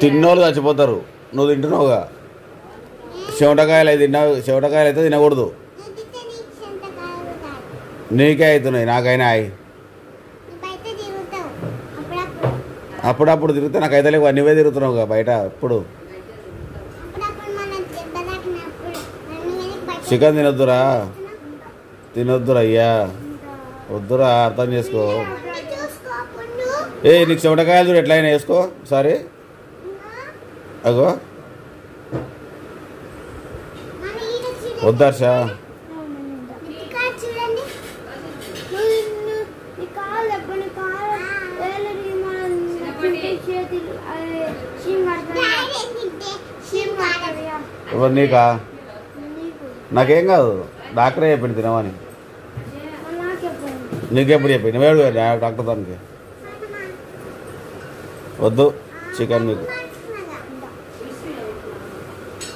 తిన్నోళ్ళు చచ్చిపోతారు. నువ్వు తింటున్నావుగా? చెమటకాయలు అయితే తిన్నావు చెమటకాయలు అయితే తినకూడదు. నీకు నీకే అవుతున్నాయి నాకైనా అయి. అప్పుడప్పుడు తిరిగితే నాకైతే లేవు అన్నివే తిరుగుతున్నావుగా బయట ఇప్పుడు చికెన్ తినొద్దురా? తినొద్దురా అయ్యా. వద్దురా అర్థం చేసుకో. ఏ నీకు చెమటకాయలు చూడు ఎట్లయినా వేసుకో సరే అగో. మన ఈడ నీకా? నాకేం కాదు. డాక్టరే చెప్పింది తినమని. నీకెప్పుడు చెప్పింది వేడు డాక్టర్ దానికి. వద్దు చికెన్ నీకు ఏమంటుందా మీ చికెన్ తినొద్దు ఇద్దరు గుండె అదే. ఆగలేదు ఇంకా. నువ్వు బానిసుకోకు. మూడు రోజులు దాని లేక నేను నేను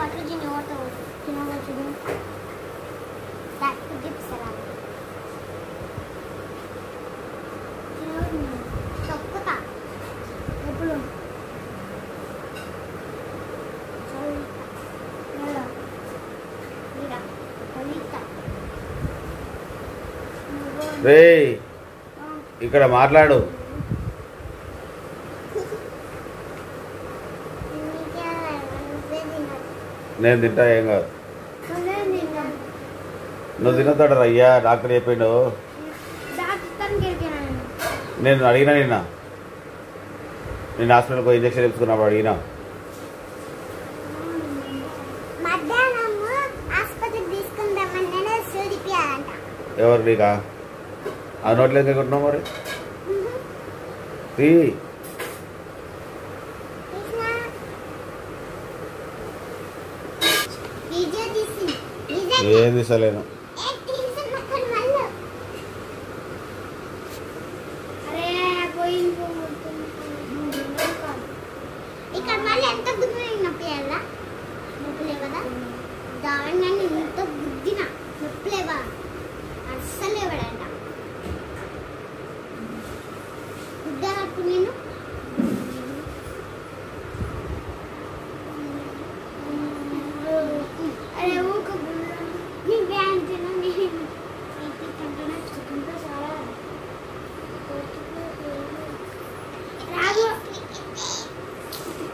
బట్టలు చిన్న ఓడతావు తినవచ్చు డాక్టర్ చెప్తారా తొక్కుతా. ఎప్పుడు? ఎలా? ఇలా కొలిస్తా నువ్వు రే ఇక్కడ మాట్లాడు. నేను తింటా ఏం కాదు. నువ్వే తినతాడు అయ్యా డాక్టర్ చెప్పిండు. నేను. అడిగినా నిన్న. నేను హాస్పిటల్కి ఇంజక్షన్ తెచ్చుకున్నప్పుడు అడిగినా. ఎవరు నీకా? ఆ నోట్లో ఎందుకు కొట్టినావు మరి? తీ. Bien, dice Elena.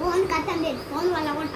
ఫోన్ కథం లేదు ఫోన్ వల్ల కొంట.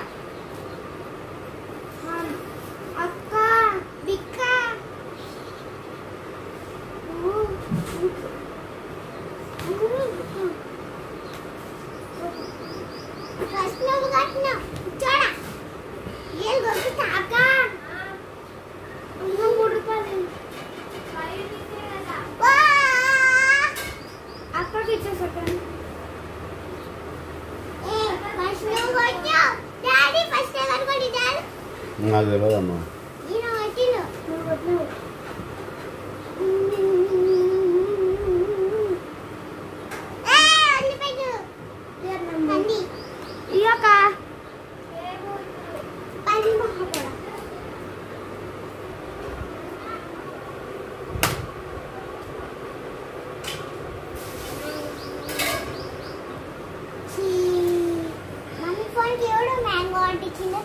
ఫోన్కి ఎవడు మ్యాంగో అంటించిండు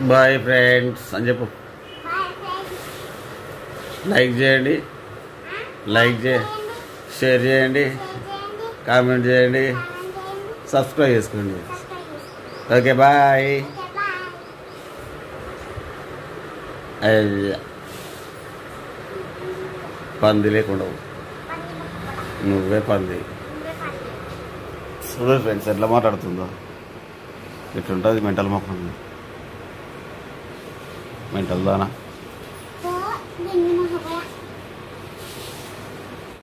బాయ్ ఫ్రెండ్స్ అని చెప్పు. లైక్ చేయండి. లైక్ చే షేర్ చేయండి. కామెంట్ చేయండి. సబ్స్క్రైబ్ చేసుకోండి. Okay bye. అయ్యా పంది లేకుండా నువ్వే పంది. చూడండి ఫ్రెండ్స్ ఎట్లా మాట్లాడుతుందో? ఇట్లుంటుంది మెంటల్ మొక్కం வேண்டல் தானா